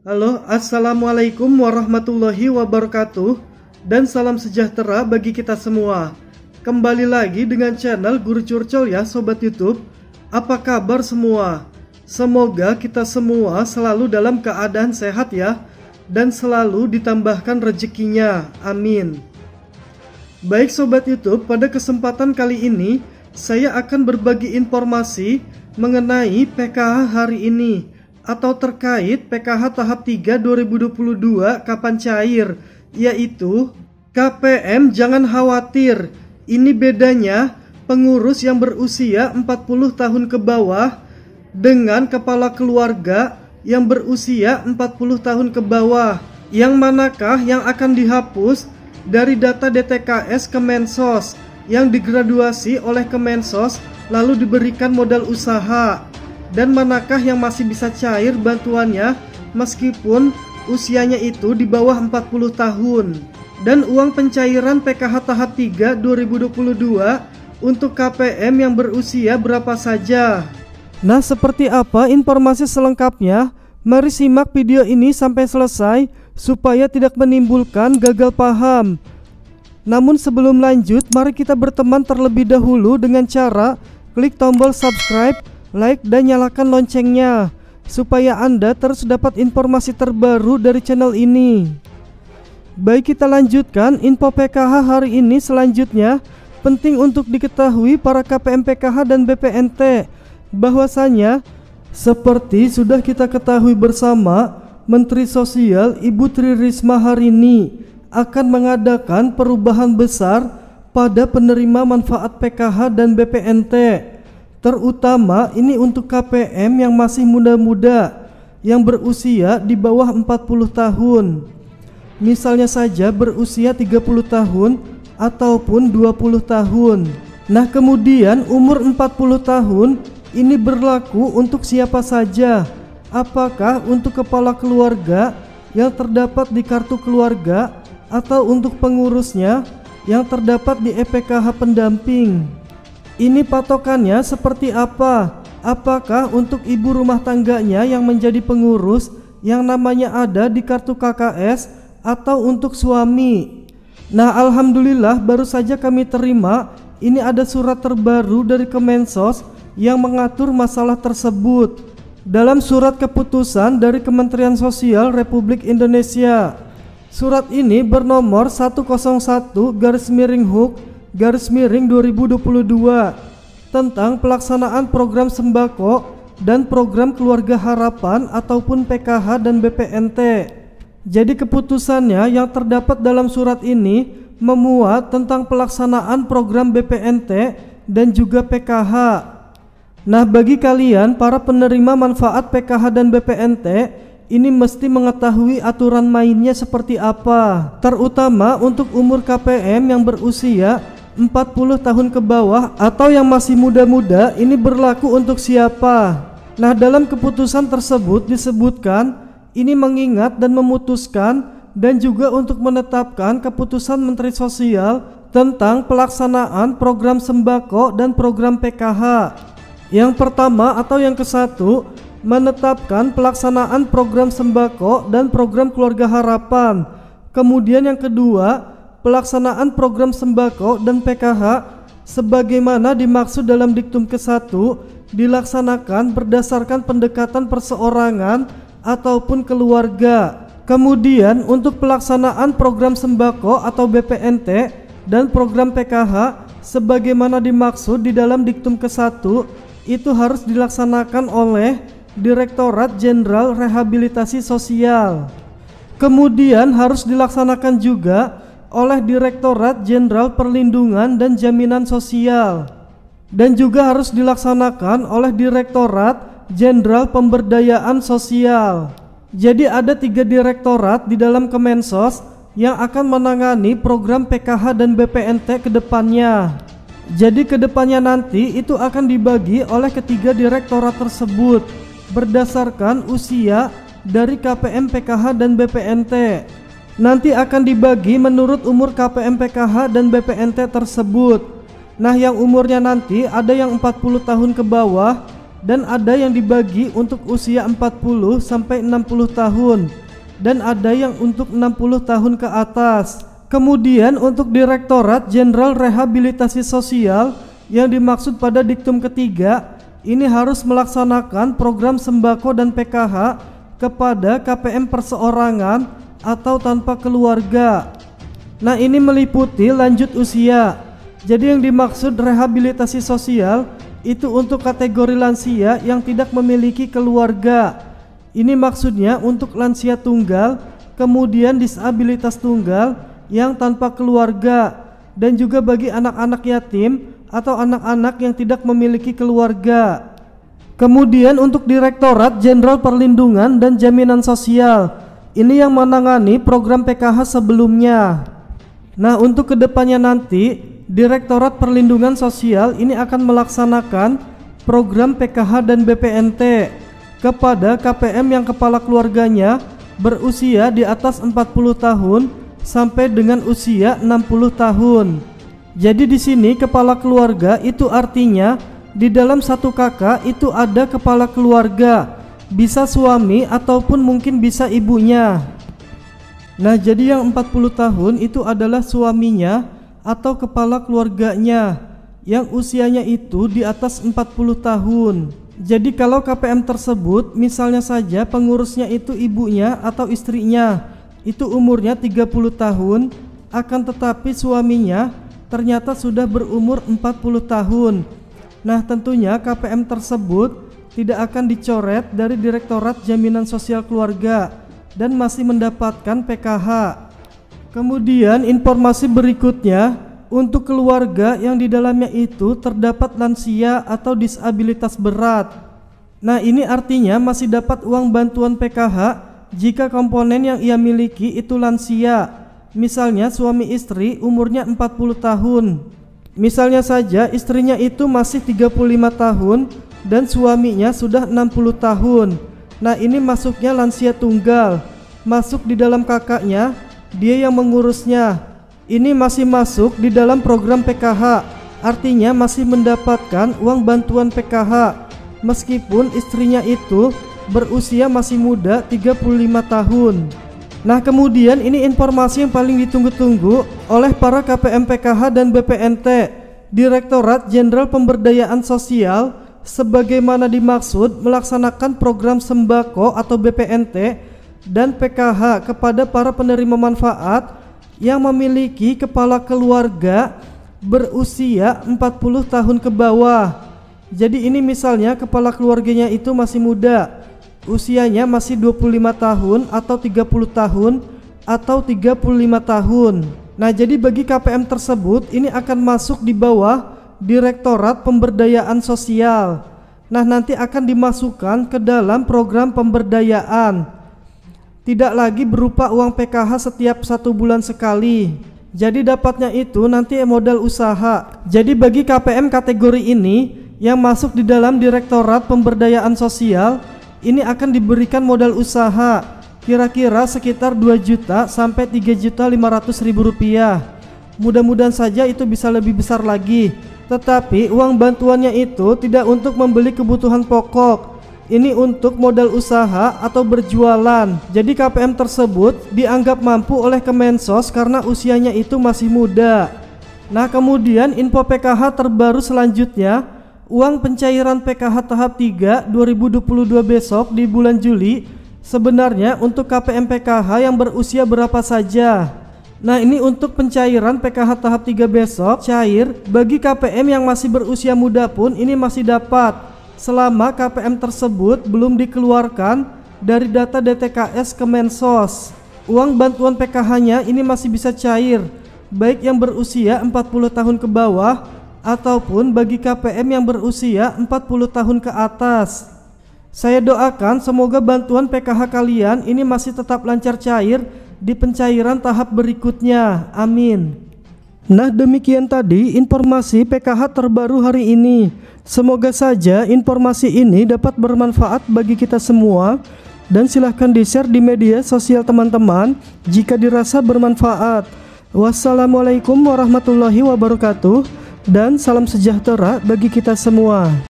Halo, Assalamualaikum warahmatullahi wabarakatuh Dan salam sejahtera bagi kita semua. Kembali lagi dengan channel Guru Curcol ya Sobat Youtube. Apa kabar semua? Semoga kita semua selalu dalam keadaan sehat ya Dan selalu ditambahkan rezekinya. Amin. Baik Sobat Youtube, pada kesempatan kali ini Saya akan berbagi informasi mengenai PKH hari ini atau terkait PKH tahap 3 2022 kapan cair yaitu KPM jangan khawatir. Ini bedanya pengurus yang berusia 40 tahun ke bawah dengan kepala keluarga yang berusia 40 tahun ke bawah. Yang manakah yang akan dihapus? Dari data DTKS Kemensos yang digraduasi oleh Kemensos lalu diberikan modal usaha dan manakah yang masih bisa cair bantuannya? Meskipun usianya itu di bawah 40 tahun. Dan uang pencairan PKH tahap 3 2022 untuk KPM yang berusia berapa saja? Nah seperti apa informasi selengkapnya? Mari simak video ini sampai selesai supaya tidak menimbulkan gagal paham. Namun sebelum lanjut mari kita berteman terlebih dahulu dengan cara klik tombol subscribe like dan nyalakan loncengnya supaya Anda terus dapat informasi terbaru dari channel ini. Baik kita lanjutkan info PKH hari ini selanjutnya penting untuk diketahui para KPM PKH dan BPNT bahwasanya seperti sudah kita ketahui bersama Menteri Sosial Ibu Tri Risma hari ini akan mengadakan perubahan besar pada penerima manfaat PKH dan BPNT Terutama ini untuk KPM yang masih muda-muda yang berusia di bawah 40 tahun. Misalnya saja berusia 30 tahun ataupun 20 tahun. Nah, kemudian umur 40 tahun ini berlaku untuk siapa saja? Apakah untuk kepala keluarga yang terdapat di kartu keluarga atau untuk pengurusnya yang terdapat di EPKH pendamping? Ini patokannya seperti apa? Apakah untuk ibu rumah tangganya yang menjadi pengurus yang namanya ada di kartu KKS atau untuk suami? Nah, alhamdulillah baru saja kami terima ini ada surat terbaru dari Kemensos yang mengatur masalah tersebut. Dalam surat keputusan dari Kementerian Sosial Republik Indonesia. Surat ini bernomor 101 garis miring HUK garis miring 2022 tentang pelaksanaan program sembako dan program keluarga harapan ataupun PKH dan BPNT. Jadi keputusannya yang terdapat dalam surat ini memuat tentang pelaksanaan program BPNT dan juga PKH. Nah, bagi kalian para penerima manfaat PKH dan BPNT ini mesti mengetahui aturan mainnya seperti apa, terutama untuk umur KPM yang berusia 40 tahun ke bawah atau yang masih muda-muda ini berlaku untuk siapa? Nah, dalam keputusan tersebut disebutkan ini mengingat dan memutuskan dan juga untuk menetapkan keputusan Menteri Sosial tentang pelaksanaan program sembako dan program PKH. Yang pertama atau yang ke satu menetapkan pelaksanaan program sembako dan program keluarga harapan. Kemudian yang kedua pelaksanaan program sembako dan PKH sebagaimana dimaksud dalam diktum ke-1 dilaksanakan berdasarkan pendekatan perseorangan ataupun keluarga. Kemudian untuk pelaksanaan program sembako atau BPNT dan program PKH sebagaimana dimaksud di dalam diktum ke-1 itu harus dilaksanakan oleh Direktorat Jenderal Rehabilitasi Sosial. Kemudian harus dilaksanakan juga oleh Direktorat Jenderal Perlindungan dan Jaminan Sosial dan juga harus dilaksanakan oleh Direktorat Jenderal Pemberdayaan Sosial. Jadi ada tiga direktorat di dalam Kemensos yang akan menangani program PKH dan BPNT ke depannya. Jadi ke depannya nanti itu akan dibagi oleh ketiga direktorat tersebut berdasarkan usia dari KPM PKH dan BPNT nanti akan dibagi menurut umur KPM PKH dan BPNT tersebut. Nah, yang umurnya nanti ada yang 40 tahun ke bawah, dan ada yang dibagi untuk usia 40 sampai 60 tahun dan ada yang untuk 60 tahun ke atas. Kemudian untuk Direktorat Jenderal Rehabilitasi Sosial yang dimaksud pada diktum ketiga ini harus melaksanakan program sembako dan PKH kepada KPM perseorangan atau tanpa keluarga. Nah, ini meliputi lanjut usia. Jadi yang dimaksud rehabilitasi sosial itu untuk kategori lansia yang tidak memiliki keluarga. Ini maksudnya untuk lansia tunggal, kemudian disabilitas tunggal, yang tanpa keluarga dan juga bagi anak-anak yatim atau anak-anak yang tidak memiliki keluarga. Kemudian untuk Direktorat Jenderal Perlindungan dan Jaminan Sosial, ini yang menangani program PKH sebelumnya. Nah, untuk ke depannya nanti, Direktorat Perlindungan Sosial ini akan melaksanakan program PKH dan BPNT kepada KPM yang kepala keluarganya berusia di atas 40 tahun sampai dengan usia 60 tahun. Jadi di sini kepala keluarga itu artinya di dalam satu kakak itu ada kepala keluarga, bisa suami ataupun mungkin bisa ibunya. Nah, jadi yang 40 tahun itu adalah suaminya atau kepala keluarganya yang usianya itu di atas 40 tahun. Jadi kalau KPM tersebut misalnya saja pengurusnya itu ibunya atau istrinya itu umurnya 30 tahun akan tetapi suaminya ternyata sudah berumur 40 tahun. Nah, tentunya KPM tersebut tidak akan dicoret dari Direktorat Jaminan Sosial Keluarga dan masih mendapatkan PKH. Kemudian informasi berikutnya untuk keluarga yang di dalamnya itu terdapat lansia atau disabilitas berat. Nah, ini artinya masih dapat uang bantuan PKH jika komponen yang ia miliki itu lansia, misalnya suami istri umurnya 40 tahun. Misalnya saja istrinya itu masih 35 tahun dan suaminya sudah 60 tahun. Nah, ini masuknya lansia tunggal. Masuk di dalam kakaknya, dia yang mengurusnya. Ini masih masuk di dalam program PKH. Artinya masih mendapatkan uang bantuan PKH meskipun istrinya itu berusia masih muda 35 tahun. Nah kemudian ini informasi yang paling ditunggu-tunggu oleh para KPM PKH dan BPNT Direktorat Jenderal Pemberdayaan Sosial sebagaimana dimaksud melaksanakan program sembako atau BPNT dan PKH kepada para penerima manfaat yang memiliki kepala keluarga berusia 40 tahun ke bawah. Jadi ini misalnya kepala keluarganya itu masih muda usianya masih 25 tahun atau 30 tahun atau 35 tahun. Nah, jadi bagi KPM tersebut ini akan masuk di bawah Direktorat Pemberdayaan Sosial. Nah, nanti akan dimasukkan ke dalam program pemberdayaan. Tidak lagi berupa uang PKH setiap satu bulan sekali. Jadi dapatnya itu nanti modal usaha. Jadi bagi KPM kategori ini yang masuk di dalam Direktorat Pemberdayaan Sosial ini akan diberikan modal usaha kira-kira sekitar 2 juta sampai 3 juta 500 ribu rupiah. Mudah-mudahan saja itu bisa lebih besar lagi. Tetapi uang bantuannya itu tidak untuk membeli kebutuhan pokok. Ini untuk modal usaha atau berjualan. Jadi KPM tersebut dianggap mampu oleh Kemensos karena usianya itu masih muda. Nah, kemudian info PKH terbaru selanjutnya uang pencairan PKH tahap 3 2022 besok di bulan Juli sebenarnya untuk KPM PKH yang berusia berapa saja? Nah ini untuk pencairan PKH tahap 3 besok cair bagi KPM yang masih berusia muda pun ini masih dapat selama KPM tersebut belum dikeluarkan dari data DTKS Kemensos. Uang bantuan PKH-nya ini masih bisa cair baik yang berusia 40 tahun ke bawah ataupun bagi KPM yang berusia 40 tahun ke atas. Saya doakan semoga bantuan PKH kalian ini masih tetap lancar cair di pencairan tahap berikutnya. Amin. Nah demikian tadi informasi PKH terbaru hari ini. Semoga saja informasi ini dapat bermanfaat bagi kita semua dan silahkan di-share di media sosial teman-teman jika dirasa bermanfaat. Wassalamualaikum warahmatullahi wabarakatuh dan salam sejahtera bagi kita semua.